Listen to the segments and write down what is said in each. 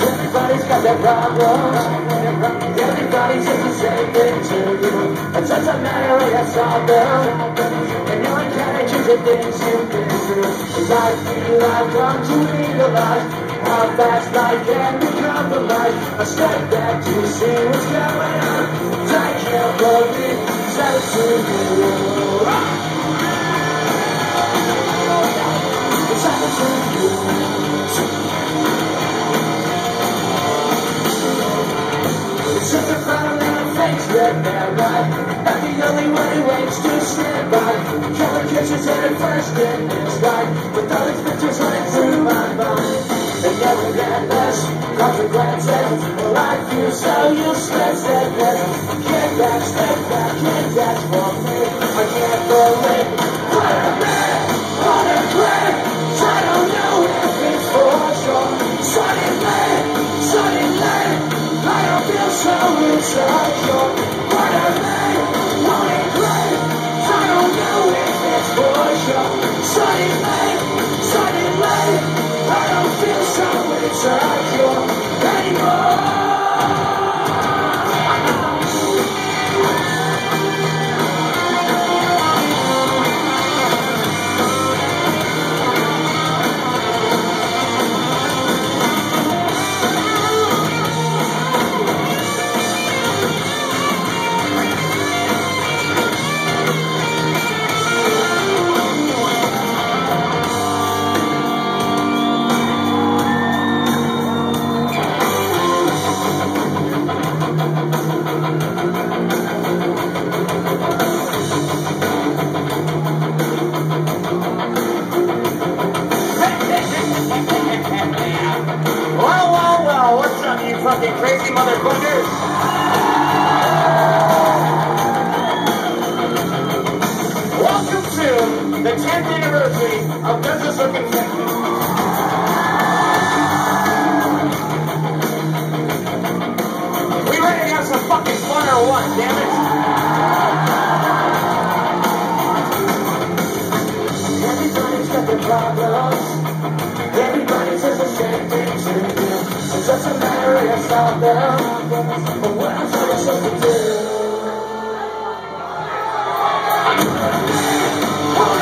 Everybody's got their problems. Everybody says the same thing to you. It doesn't matter how you. And you ain't gonna change the things you've been through. Cause I feel I've come to how fast life can be compromised. I step back to see what's going on. I can't believe it's to you. It's to you. Such a frown and face man right Not the only one who waits to stand by Killing kisses and a first in suddenly, I don't feel so insecure anymore. Fucking crazy motherfuckers? Welcome to the 10th anniversary of Business Looking you solve them. But what are you supposed to do? Hold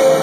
it